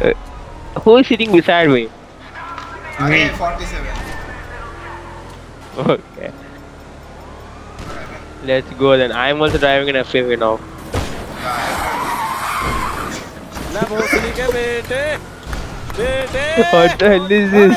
Uh, who is sitting beside me? Me. 47. Okay. Let's go then. I'm also driving an FAV now. What the hell is this?